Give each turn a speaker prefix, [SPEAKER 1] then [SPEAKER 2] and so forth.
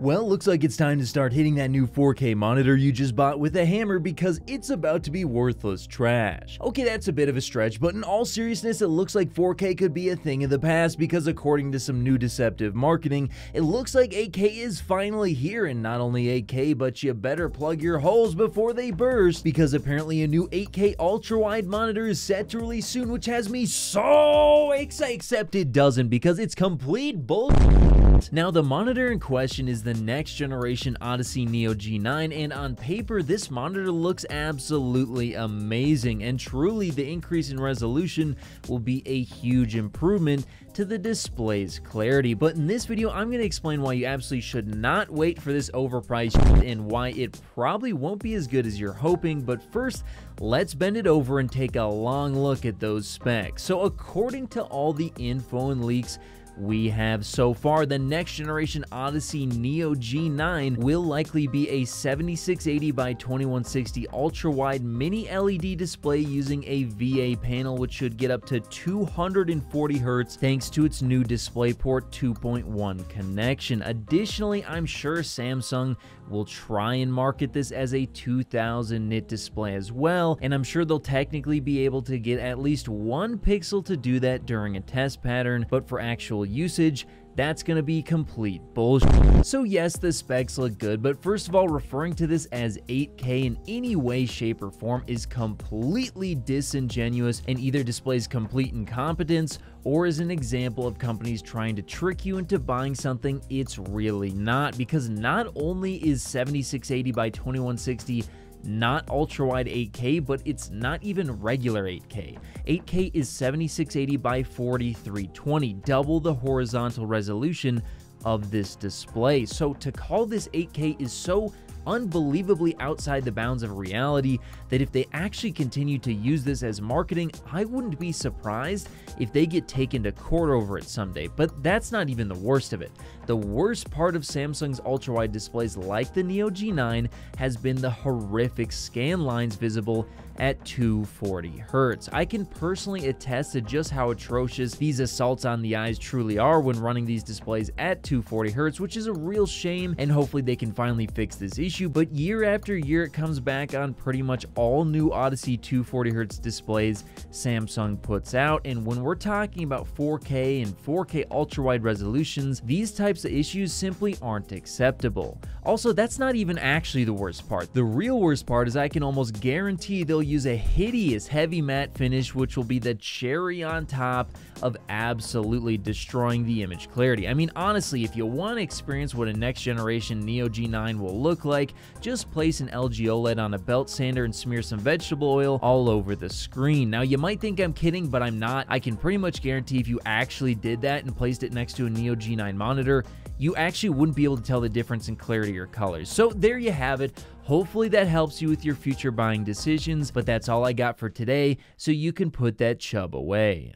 [SPEAKER 1] Well, looks like it's time to start hitting that new 4K monitor you just bought with a hammer because it's about to be worthless trash. Okay, that's a bit of a stretch, but in all seriousness, it looks like 4K could be a thing of the past because according to some new deceptive marketing, it looks like 8K is finally here and not only 8K, but you better plug your holes before they burst because apparently a new 8K ultra-wide monitor is set to release soon, which has me so excited, except it doesn't because it's complete bullshit. Now, the monitor in question is the next generation Odyssey Neo G9, and on paper, this monitor looks absolutely amazing, and truly, the increase in resolution will be a huge improvement to the display's clarity. But in this video, I'm going to explain why you absolutely should not wait for this overpriced and why it probably won't be as good as you're hoping. But first, let's bend it over and take a long look at those specs. So according to all the info and leaks, we have so far. The next generation Odyssey Neo G9 will likely be a 7680 by 2160 ultra wide mini LED display using a VA panel, which should get up to 240 Hz thanks to its new DisplayPort 2.1 connection. Additionally, I'm sure Samsung will try and market this as a 2000 nit display as well, and I'm sure they'll technically be able to get at least one pixel to do that during a test pattern, but for actual usage, that's gonna be complete bullshit. So yes, the specs look good, but first of all, referring to this as 8K in any way, shape, or form is completely disingenuous and either displays complete incompetence or is an example of companies trying to trick you into buying something it's really not because not only is 7680 by 2160 not ultra wide 8K, but it's not even regular 8K. 8K is 7680 by 4320, double the horizontal resolution of this display. So to call this 8K is so unbelievably outside the bounds of reality that if they actually continue to use this as marketing, I wouldn't be surprised if they get taken to court over it someday. But that's not even the worst of it. The worst part of Samsung's ultra-wide displays like the Neo G9 has been the horrific scan lines visible at 240 Hz. I can personally attest to just how atrocious these assaults on the eyes truly are when running these displays at 240 Hz, which is a real shame, and hopefully they can finally fix this issue, but year after year it comes back on pretty much all new Odyssey 240 Hz displays Samsung puts out, and when we're talking about 4K and 4K ultra-wide resolutions, these types of issues simply aren't acceptable. Also, that's not even actually the worst part. The real worst part is I can almost guarantee they'll use a hideous heavy matte finish, which will be the cherry on top of absolutely destroying the image clarity. I mean, honestly, if you want to experience what a next generation Neo G9 will look like, just place an LG OLED on a belt sander and smear some vegetable oil all over the screen. Now, you might think I'm kidding, but I'm not. I can pretty much guarantee if you actually did that and placed it next to a Neo G9 monitor, you actually wouldn't be able to tell the difference in clarity or colors. So there you have it. Hopefully that helps you with your future buying decisions, but that's all I got for today, so you can put that chub away.